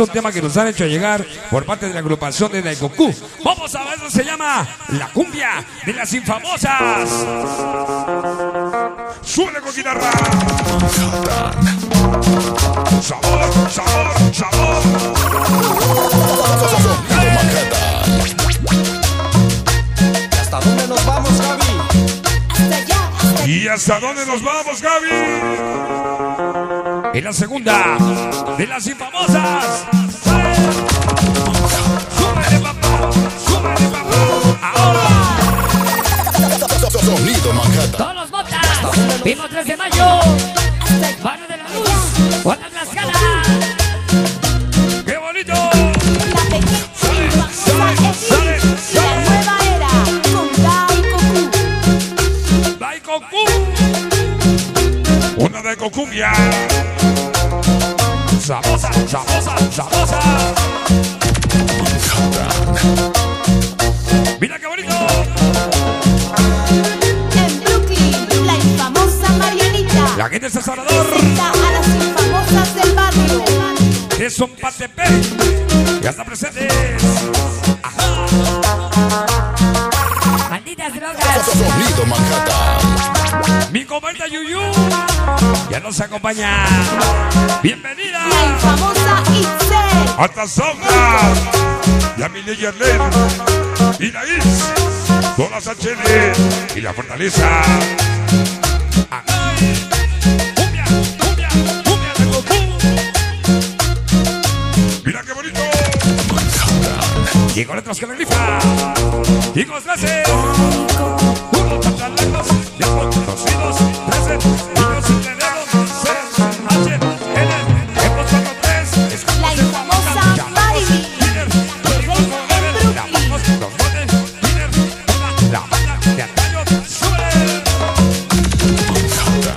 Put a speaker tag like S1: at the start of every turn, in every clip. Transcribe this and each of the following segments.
S1: un tema que nos han hecho llegar por parte de la agrupación de Daikoku. Vamos a ver, eso se llama La Cumbia de las Infamosas. Suele con guitarra. Sabor, sabor, sabor.
S2: ¿Hasta dónde nos vamos, Gaby?
S1: ¿Y hasta dónde nos vamos, Gaby? En la segunda de las infamosas. ¡Sale! ¡Súbele, papá! ¡Súbele, papá! ¡Ahora!
S3: Sonido Manhattan.
S4: Todos los botas. Vimos 3 de mayo. Barrio de la Luz. Juana Tlaxcala.
S1: ¡Qué bonito!
S5: La pequeña y famosa
S1: sale,
S5: la nueva era con Dai Goku.
S1: ¡Daikoku! Una Daikokumbia. Sabosa, sabosa, sabosa. Mira qué bonito.
S5: En Brooklyn, la infamosa Marianita
S1: La gente de San Salvador.
S5: a las infamosas del barrio.
S1: de Zompatepec. Ya están presentes.
S4: Malditas drogas.
S1: Comadre Yuyu ya nos acompaña. Bienvenida
S5: La infamosa Itzel.
S1: hasta Sombra. Y a mi Yerlen y la Is. Todas las Sánchez y la Fortaleza. Cumbia, cumbia, cumbia de. Mira qué bonito. Y con letras que la grifa. Y con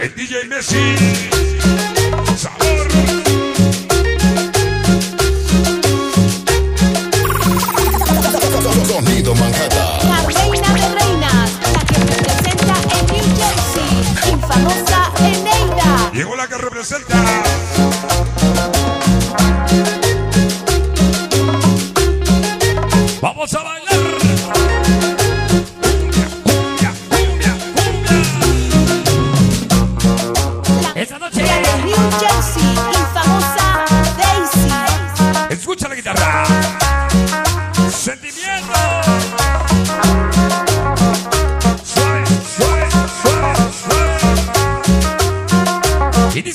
S1: El DJ Messi,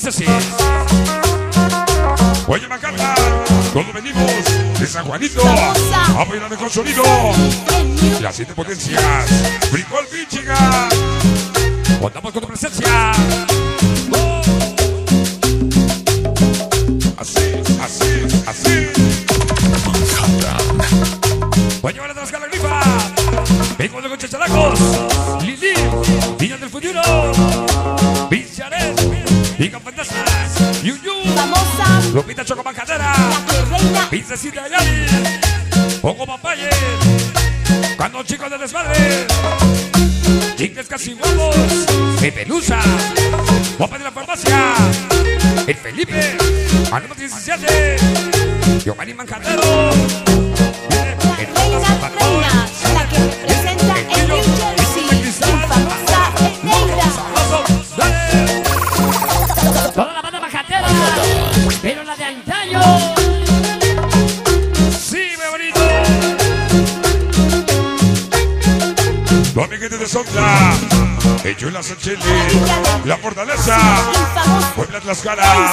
S1: dice así. Oye, Macata, todos venimos de San Juanito a bailar con sonido. Las siete potencias. Bricol Michigan. Contamos con tu presencia. Oh. Así, así, así. Voy a llevar atrás la grifa. Vengo de coches chalacos. Lili, niña del futuro. Pinchares, Digan fantasmas. Yuyu,
S5: famosa.
S1: Lupita Chocomacadera.
S5: la que reina.
S1: Princesita Yali, Pongo Papaye, cuando chicos de desmadre, chicles casi guapos, mi pelusa, guapa de la farmacia, el Felipe, Alma 17, Giovanni Manjadero,
S4: Pero la de antaño.
S1: Sí, me bonito. Los amiguetes de Sonda, Echula Sánchez, La Fortaleza, Puebla Tlaxcala.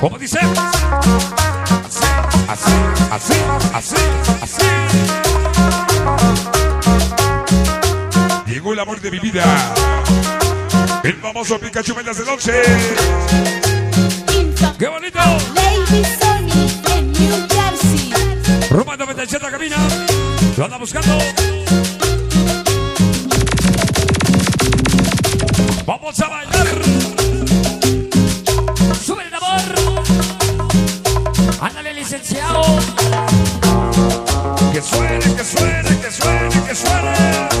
S1: ¿Cómo dice? Así, así, así, así, así. Llegó el amor de mi vida. El famoso Pikachu Mendas del 11.
S5: Infa-
S1: ¡Qué bonito!
S5: Lady Sony en New Jersey.
S1: Roma 97 camina. Lo anda buscando. Vamos a bailar.
S4: Sube el amor. Ándale, licenciado.
S1: Que suene, que suene, que suene, que suene.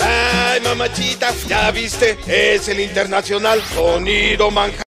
S6: Ay, mamachita, ya viste, es el internacional Sonido Manhattan.